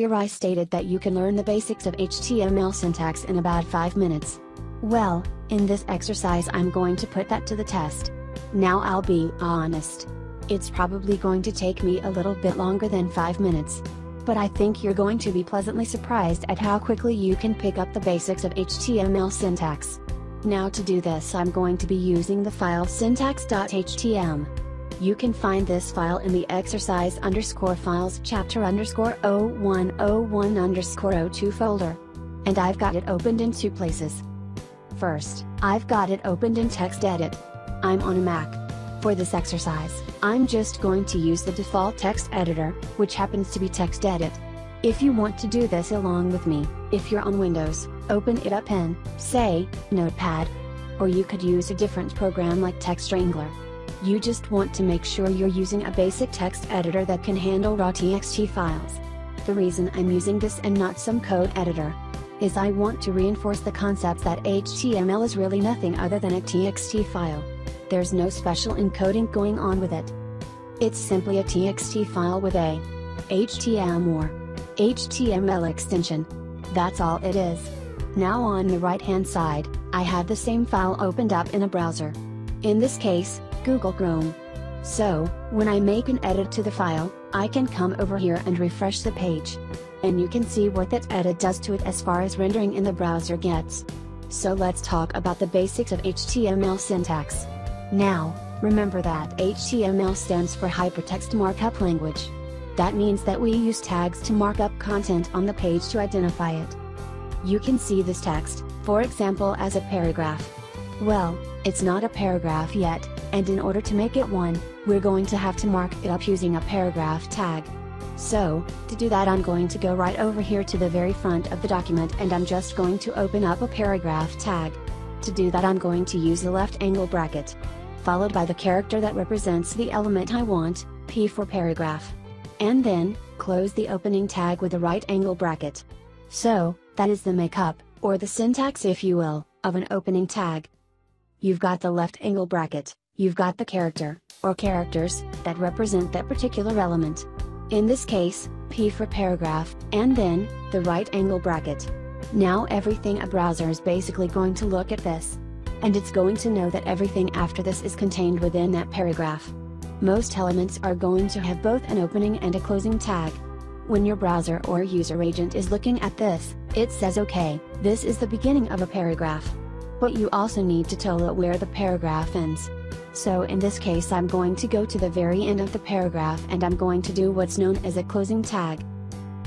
Earlier I stated that you can learn the basics of HTML syntax in about 5 minutes. Well, in this exercise I'm going to put that to the test. Now I'll be honest. It's probably going to take me a little bit longer than 5 minutes. But I think you're going to be pleasantly surprised at how quickly you can pick up the basics of HTML syntax. Now to do this I'm going to be using the file syntax.htm. You can find this file in the exercise underscore files chapter underscore 0101 underscore 02 folder. And I've got it opened in two places. First, I've got it opened in TextEdit. I'm on a Mac. For this exercise, I'm just going to use the default text editor, which happens to be TextEdit. If you want to do this along with me, if you're on Windows, open it up in, say, Notepad. Or you could use a different program like TextWrangler. You just want to make sure you're using a basic text editor that can handle raw TXT files. The reason I'm using this and not some code editor is I want to reinforce the concept that HTML is really nothing other than a TXT file. There's no special encoding going on with it. It's simply a TXT file with a HTML or HTML extension. That's all it is. Now on the right hand side, I have the same file opened up in a browser. In this case, Google Chrome. So, when I make an edit to the file, I can come over here and refresh the page. And you can see what that edit does to it as far as rendering in the browser gets. So let's talk about the basics of HTML syntax. Now, remember that HTML stands for Hypertext Markup Language. That means that we use tags to mark up content on the page to identify it. You can see this text, for example as a paragraph. Well, it's not a paragraph yet, and in order to make it one, we're going to have to mark it up using a paragraph tag. So, to do that I'm going to go right over here to the very front of the document and I'm just going to open up a paragraph tag. To do that I'm going to use the left angle bracket. Followed by the character that represents the element I want, P for paragraph. And then, close the opening tag with the right angle bracket. So, that is the makeup, or the syntax if you will, of an opening tag. You've got the left angle bracket, you've got the character, or characters, that represent that particular element. In this case, P for paragraph, and then, the right angle bracket. Now everything a browser is basically going to look at this. And it's going to know that everything after this is contained within that paragraph. Most elements are going to have both an opening and a closing tag. When your browser or user agent is looking at this, it says OK, this is the beginning of a paragraph but you also need to tell it where the paragraph ends. So in this case I'm going to go to the very end of the paragraph and I'm going to do what's known as a closing tag.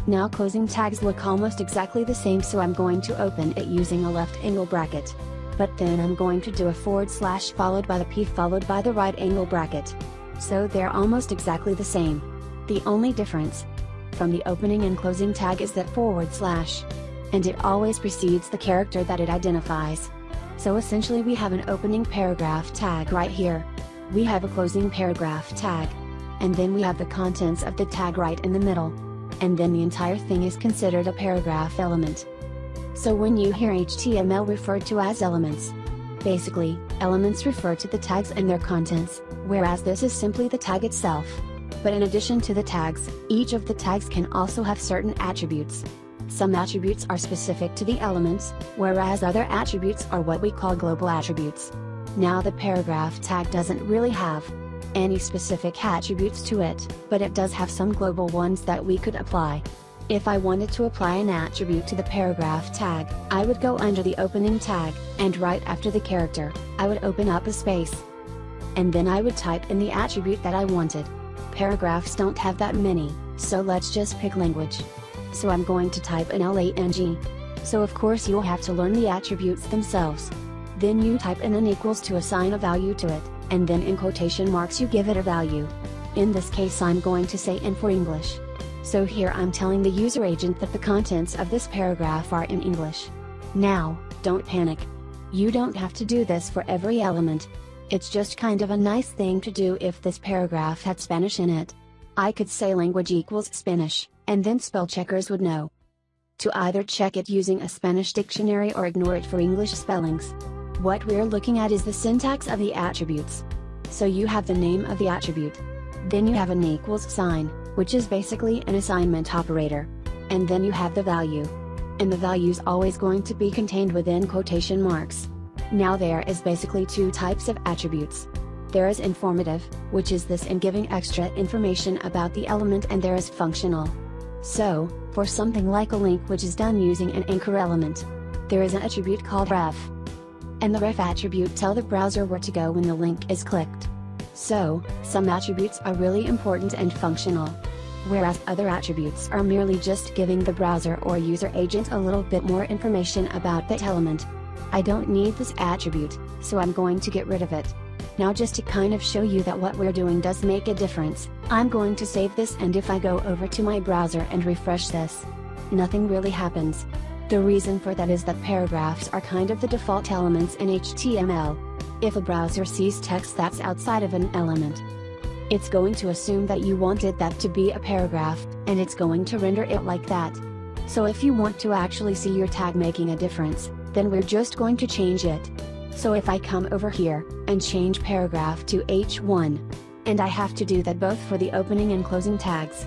Now closing tags look almost exactly the same so I'm going to open it using a left angle bracket. But then I'm going to do a forward slash followed by the P followed by the right angle bracket. So they're almost exactly the same. The only difference from the opening and closing tag is that forward slash. And it always precedes the character that it identifies. So essentially we have an opening paragraph tag right here. We have a closing paragraph tag. And then we have the contents of the tag right in the middle. And then the entire thing is considered a paragraph element. So when you hear HTML referred to as elements, basically, elements refer to the tags and their contents, whereas this is simply the tag itself. But in addition to the tags, each of the tags can also have certain attributes. Some attributes are specific to the elements, whereas other attributes are what we call global attributes. Now the paragraph tag doesn't really have any specific attributes to it, but it does have some global ones that we could apply. If I wanted to apply an attribute to the paragraph tag, I would go under the opening tag, and right after the character, I would open up a space. And then I would type in the attribute that I wanted. Paragraphs don't have that many, so let's just pick language so I'm going to type in lang. So of course you'll have to learn the attributes themselves. Then you type in an equals to assign a value to it, and then in quotation marks you give it a value. In this case I'm going to say in for English. So here I'm telling the user agent that the contents of this paragraph are in English. Now, don't panic. You don't have to do this for every element. It's just kind of a nice thing to do if this paragraph had Spanish in it. I could say language equals Spanish and then spell checkers would know. To either check it using a Spanish dictionary or ignore it for English spellings. What we're looking at is the syntax of the attributes. So you have the name of the attribute. Then you have an equals sign, which is basically an assignment operator. and then you have the value. And the value is always going to be contained within quotation marks. Now there is basically two types of attributes. There is informative, which is this in giving extra information about the element and there is functional. So, for something like a link which is done using an anchor element, there is an attribute called href. And the href attribute tell the browser where to go when the link is clicked. So, some attributes are really important and functional. Whereas other attributes are merely just giving the browser or user agent a little bit more information about that element. I don't need this attribute, so I'm going to get rid of it. Now just to kind of show you that what we're doing does make a difference, I'm going to save this and if I go over to my browser and refresh this, nothing really happens. The reason for that is that paragraphs are kind of the default elements in HTML. If a browser sees text that's outside of an element, it's going to assume that you wanted that to be a paragraph, and it's going to render it like that. So if you want to actually see your tag making a difference, then we're just going to change it. So if I come over here, and change paragraph to H1, and I have to do that both for the opening and closing tags.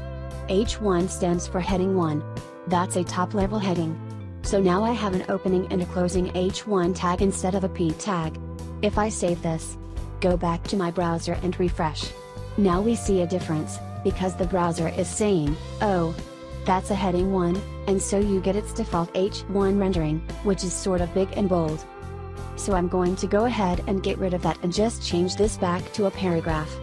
H1 stands for heading 1. That's a top level heading. So now I have an opening and a closing H1 tag instead of a P tag. If I save this, go back to my browser and refresh. Now we see a difference, because the browser is saying, oh, that's a heading 1, and so you get its default H1 rendering, which is sort of big and bold so I'm going to go ahead and get rid of that and just change this back to a paragraph.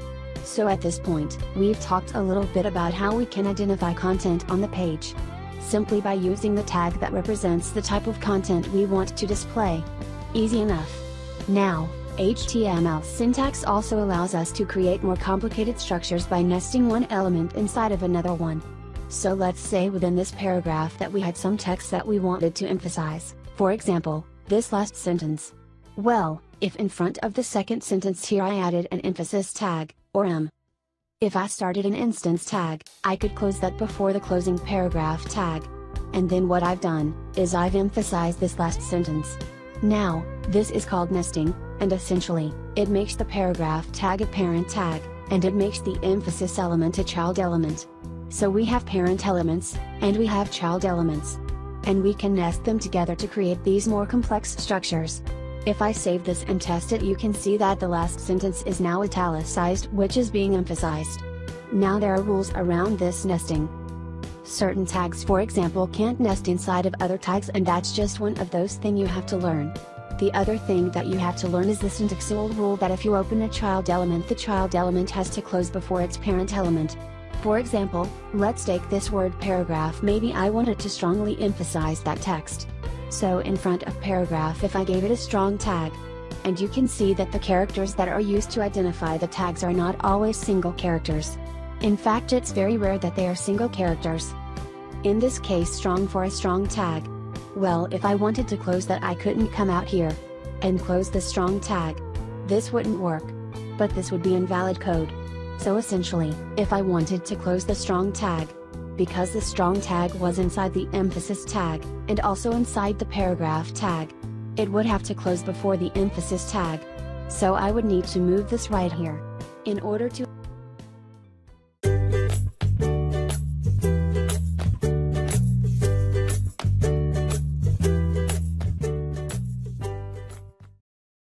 So at this point, we've talked a little bit about how we can identify content on the page. Simply by using the tag that represents the type of content we want to display. Easy enough. Now, HTML syntax also allows us to create more complicated structures by nesting one element inside of another one. So let's say within this paragraph that we had some text that we wanted to emphasize, for example, this last sentence. Well, if in front of the second sentence here I added an emphasis tag, or em. If I started an instance tag, I could close that before the closing paragraph tag. And then what I've done, is I've emphasized this last sentence. Now, this is called nesting, and essentially, it makes the paragraph tag a parent tag, and it makes the emphasis element a child element. So we have parent elements, and we have child elements. And we can nest them together to create these more complex structures. If I save this and test it you can see that the last sentence is now italicized which is being emphasized. Now there are rules around this nesting. Certain tags for example can't nest inside of other tags and that's just one of those thing you have to learn. The other thing that you have to learn is the syntaxal rule that if you open a child element the child element has to close before its parent element. For example, let's take this word paragraph maybe I wanted to strongly emphasize that text so in front of paragraph if I gave it a strong tag. And you can see that the characters that are used to identify the tags are not always single characters. In fact it's very rare that they are single characters. In this case strong for a strong tag. Well if I wanted to close that I couldn't come out here. And close the strong tag. This wouldn't work. But this would be invalid code. So essentially, if I wanted to close the strong tag, because the strong tag was inside the emphasis tag, and also inside the paragraph tag. It would have to close before the emphasis tag. So I would need to move this right here. In order to